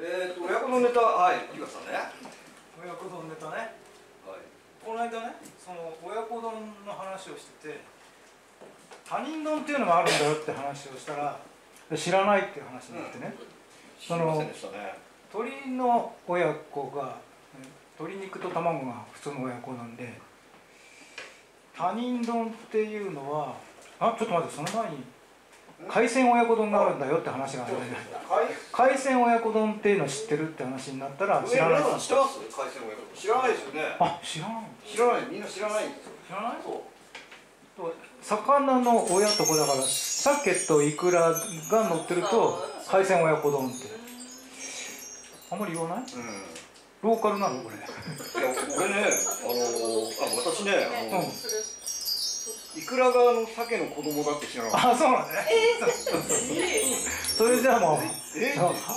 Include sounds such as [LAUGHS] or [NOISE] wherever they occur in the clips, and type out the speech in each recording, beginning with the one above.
えっと親子のネタはい木さんね。親子丼ネタね。はい。この間ねその親子丼の話をしてて他人丼っていうのがあるんだよって話をしたら知らないっていう話になってね、知りませんでしたね。鶏の親子が鶏肉と卵が普通の親子なんで他人丼っていうのはあちょっと待ってその前に海鮮親子丼があるんだよって話がある。んだよ海海鮮親子丼っていうの知ってるって話になったら知らない。知ってます？海鮮親子知らないですよね。あ知らない。知らない。みんな知らないんですよ。知らないそう魚の親と子だから鮭とイクラが乗ってると海鮮親子丼って。あんまり言わない？うん。ローカルなの？これ。いや俺ねあのあ私ねあの、うんイクラがあの鮭の子供だって知らなかった。あそうなんだねそれじゃあもう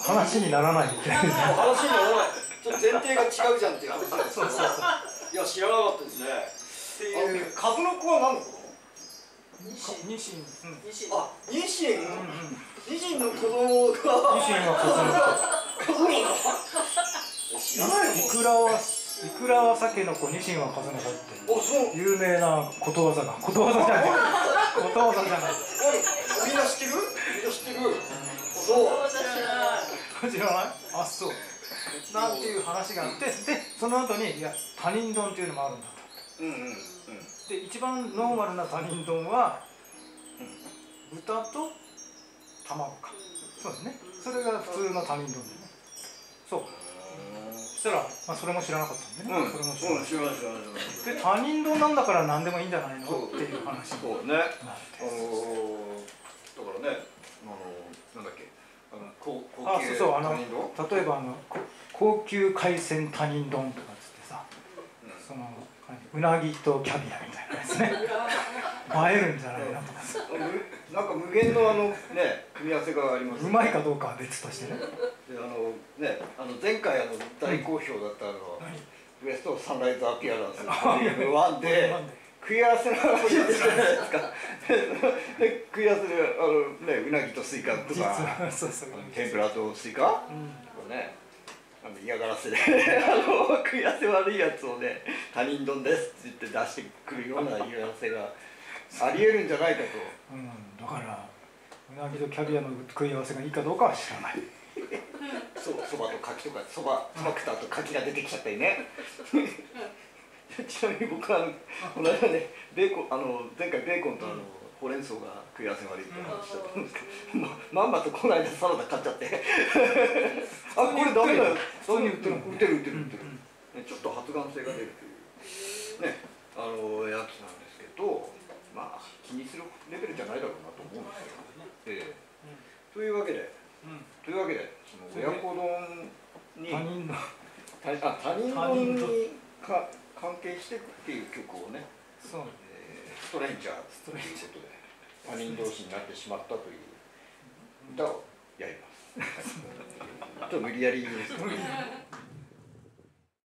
話にならないみたいな。話にならない。ちょっと前提が違うじゃんっていう話いですかそうそうそういや知らなかったですね。っていう。数の子は何の子？ニシンうん。あニシン、うんうん。ニシンの子供が。ニシンは数のそうなんだ知らないの？子イクラはイクラは鮭の子ニシンは数の子っておそう。有名なことわざが。ことわざじゃない。ことわざじゃない。みんな知ってる？みんな知ってる？そう。知らないあそう。なんていう話があってでその後にいや他人丼っていうのもあるんだと。うんうんうん。で一番ノーマルな他人丼は豚と卵か。そうですね。それが普通の他人丼だよね。そう。そしたら、まあ、それも知らなかったんでね、うん、それも知らない。知らない知らない知らない。で他人丼なんだから何でもいいんじゃないの？っていう話にそうね。あのー、だからねあのー、なんだっけ。あの高高あ級そうそうあの例えばあのこ高級海鮮他人丼とかっつってさそのうなぎとキャビアみたいなやつね。[LAUGHS] 映えるんじゃないなとかさ。むなんか無限のあのね組み合わせがありますうまいかどうかは別としてねであのねあの前回あの大好評だったあの、何ウエストサンライズアピアランスあい。や1で食い合わせの話じゃないですか。で食い合わせであのねうなぎとスイカと実か天ぷらとスイカ？うん。ねあの嫌がらせで [LAUGHS] あの食い合わせ悪いやつをね他人丼ですって言って出してくるような嫌がらせがありえるんじゃないかと。うん、だからうなぎとキャビアの食い合わせがいいかどうかは知らないそそばと牡蠣とかそばそば食った後牡蠣が出てきちゃったりね。ちなみに僕はあのこの間ねベーコンあの前回ベーコンとあの、ほうれん草が食い合わせ悪いって話したと思うんですけど、ままんまとこの間サラダ買っちゃって。[LAUGHS] あこれダメだよ。普通に売ってる売ってる売ってる売ってる、うんね、ちょっと発がん性が出るという。ねあのやつなんですけどまあ気にするレベルじゃないだろうなと思うんですよ、ええ。というわけでうん。というわけで親子丼に他人の他あ他人丼にか関係してっていう曲をね、そうえーストレンジャー。ズということで他人同士になってしまったという。歌をやります。[LAUGHS] ちょっと無理やり言う。んですけど